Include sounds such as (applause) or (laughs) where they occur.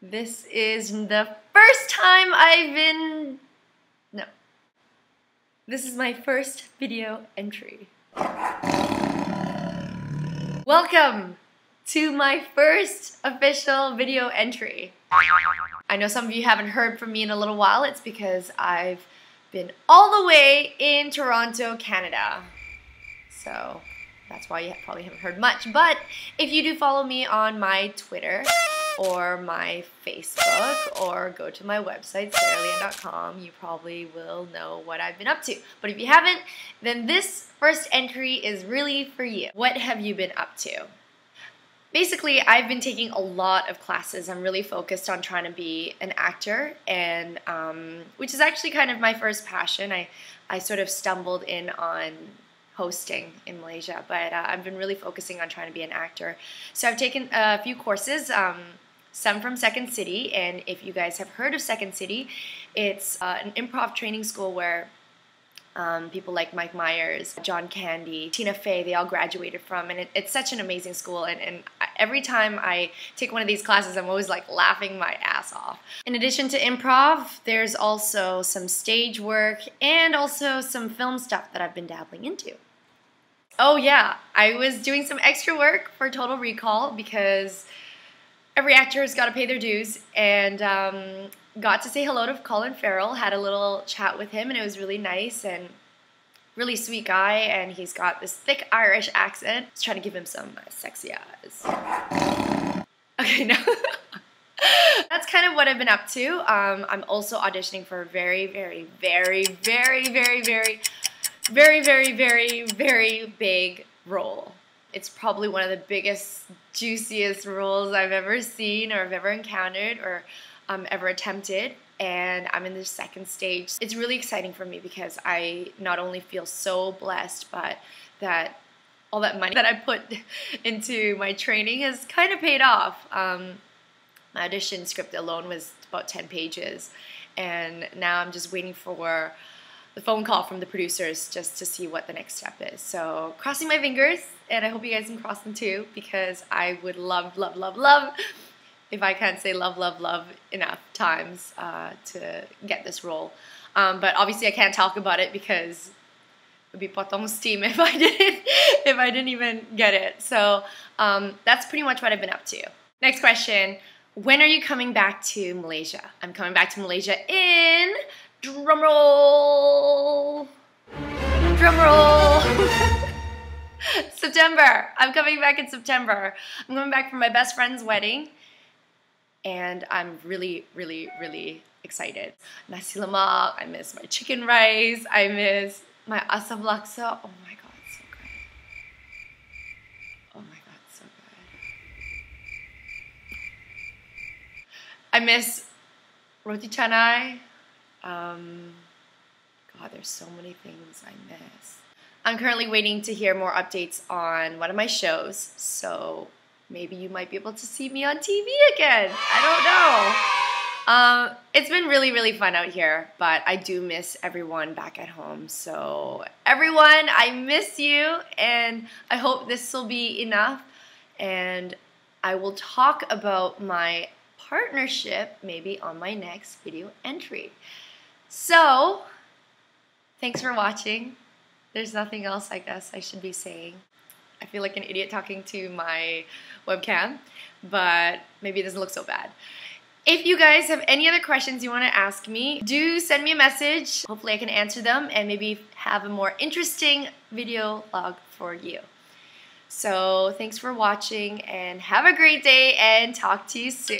This is the first time I've been... No. This is my first video entry. Welcome to my first official video entry. I know some of you haven't heard from me in a little while. It's because I've been all the way in Toronto, Canada. So that's why you probably haven't heard much. But if you do follow me on my Twitter, or my Facebook or go to my website, sarahlian.com, you probably will know what I've been up to. But if you haven't, then this first entry is really for you. What have you been up to? Basically, I've been taking a lot of classes. I'm really focused on trying to be an actor, and um, which is actually kind of my first passion. I, I sort of stumbled in on hosting in Malaysia, but uh, I've been really focusing on trying to be an actor. So I've taken a few courses. Um, some from Second City, and if you guys have heard of Second City, it's uh, an improv training school where um, people like Mike Myers, John Candy, Tina Fey, they all graduated from, and it, it's such an amazing school. And, and, every time I take one of these classes, I'm always like laughing my ass off. In addition to improv, there's also some stage work and also some film stuff that I've been dabbling into. Oh yeah, I was doing some extra work for Total Recall because every actor has got to pay their dues and um, got to say hello to Colin Farrell, had a little chat with him, and it was really nice and really sweet guy. And he's got this thick Irish accent. Trying to give him some uh, sexy eyes. (laughs) Okay, no. (laughs) That's kind of what I've been up to. Um, I'm also auditioning for a very, very, very, very, very, very, very, very, very, very big role. It's probably one of the biggest, juiciest roles I've ever seen or I've ever encountered or um, ever attempted. And I'm in the second stage. It's really exciting for me because I not only feel so blessed, but that all that money (laughs) that I put into my training has kind of paid off. Um, my audition script alone was about 10 pages, and now I'm just waiting for the phone call from the producers just to see what the next step is. So crossing my fingers, and I hope you guys can cross them too because I would love, love, love, love if I can't say love, love, love enough times uh, to get this role. Um, but obviously I can't talk about it because it would be potong steam (laughs) if I didn't if I didn't even get it. So um, that's pretty much what I've been up to. Next question. When are you coming back to Malaysia? I'm coming back to Malaysia in Drum roll. Drum roll. (laughs) September. I'm coming back in September. I'm coming back for my best friend's wedding. And I'm really, really, really excited. Nasi lemak. I miss my chicken rice. I miss my asam laksa. Oh my god, so good. Oh my god, so good. I miss roti canai. Um, God, there's so many things I miss. I'm currently waiting to hear more updates on one of my shows, so maybe you might be able to see me on TV again. I don't know. Um, it's been really, really fun out here, but I do miss everyone back at home. So, everyone, I miss you, and I hope this will be enough. And I will talk about my partnership maybe on my next video entry. So, thanks for watching. There's nothing else I guess I should be saying. I feel like an idiot talking to my webcam, but maybe it doesn't look so bad. If you guys have any other questions you want to ask me, do send me a message. Hopefully I can answer them and maybe have a more interesting video log for you. So thanks for watching and have a great day and talk to you soon.